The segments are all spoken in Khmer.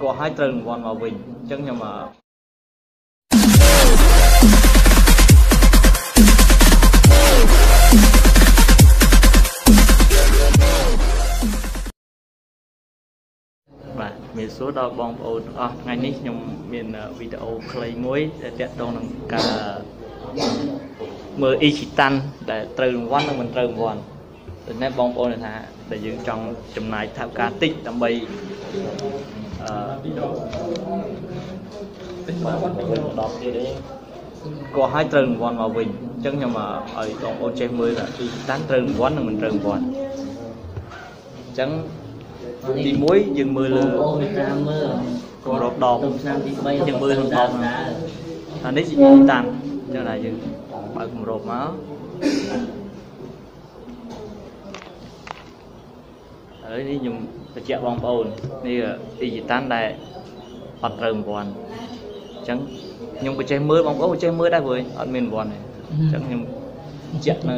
គាត់ឲ្យត្រូវរង្វាន់មកវិញអញ្ចឹងខ្ញុំអឺបាទមានសួរដល់បងប្អូនទាំងអស់ថ្ងៃនេះខ្ញុំមានវីដេអូខ្លីមួយដែលតាក់ទងនឹងការមើលអ៊ីជីតាន់ដែលត្រូវរង្វាន់និងមិនត្រូវរង្វាន់ ដូច្នេះបងប្អូនថាដែលយើងចង់ចំណាយថវិកាតិចដើម្បីអឺបាទវិញដល់ទៀតទេក៏ឲ្យត្រូវរង្វាន់មកវិញអញ្ចឹងខ្ញុំឲ្យបងប្អូនចេះមើលថាអ៊ីជីតាន់ត្រូវរង្វាន់និងមិនត្រូវរង្វាន់អញ្ចឹងទី1យើងមើលលើបងប្អូនតាមមើលគម្របដបក្នុងឆ្នាំទី3យើងមើលក្នុងដបណាអានេះជាតាន់អញ្ចឹងថាយើងបើកគម្របមក ហើយនេះខ្ញុំបញ្ជាក់បងប្អូននេះអ៊ីជីតាន់ដែលអត់ត្រូវរង្វាន់អញ្ចឹងខ្ញុំក៏ចេះមើលបងប្អូនក៏ចេះមើលដែរព្រោះអត់មានរង្វាន់ទេអញ្ចឹងខ្ញុំបញ្ជាក់នៅ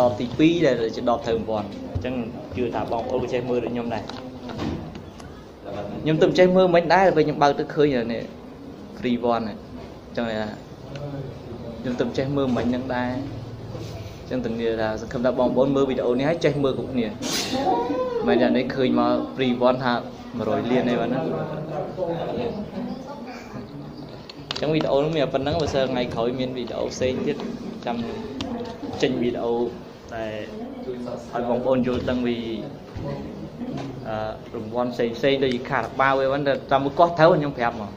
ដបទី2ដែលជាដបត្រូវរង្វាន់អញ្ចឹងជឿថាបងប្អូនក៏ចេះមើលដូចខ្ញុំដែរខ្ញុំទៅចេះមើលមិនដែរពេលខ្ញុំបើកទៅឃើញនេះ free one ហ្នឹងអញ្ចឹងថាខ្ញុំទៅចេះមើលមិញហ្នឹងដែរអញ្ចឹងទំនាថាសង្ឃឹមថាបងប្អូនមើលវីដេអូនេះហើយចេះមើលគ្រប់គ្នាមិនតែនេះឃើញមក free one ថា100លានអីបាទហ្នឹងអញ្ចឹងវីដេអូនេះមានប៉ុណ្្នឹងបើសិនថ្ងៃក្រោយមានវីដេអូផ្សេងទៀតចាំចេញវីដេអូតែឲ្យបងប្អូនយល់ដឹងពីអឺរង្វាន់ផ្សេងផ្សេងដូចជាខារ៉ាបាវអីហ្នឹងតែតាមមួយកោះត្រូវខ្ញុំប្រាប់មក